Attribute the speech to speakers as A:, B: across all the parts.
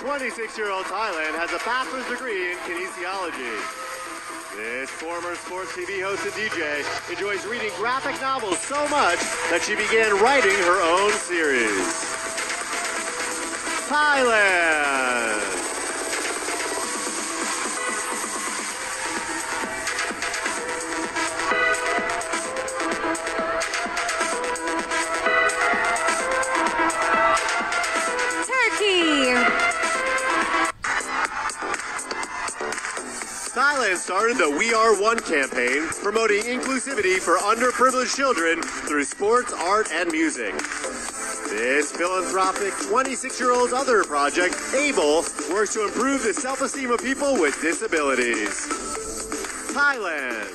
A: 26-year-old Thailand has a bachelor's degree in kinesiology. This former sports TV host and DJ enjoys reading graphic novels so much that she began writing her own series. Thailand. Thailand started the We Are One campaign, promoting inclusivity for underprivileged children through sports, art, and music. This philanthropic 26-year-old's other project, ABLE, works to improve the self-esteem of people with disabilities. Thailand.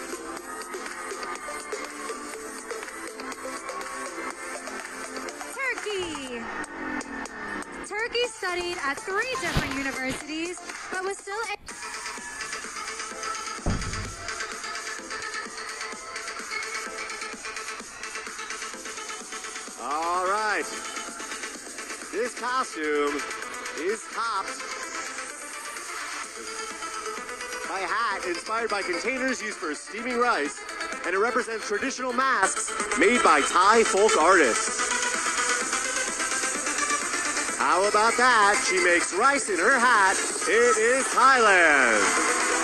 B: Turkey. Turkey studied at three different universities,
A: All right. This costume is topped by a hat inspired by containers used for steaming rice, and it represents traditional masks made by Thai folk artists. How about that? She makes rice in her hat. It is Thailand.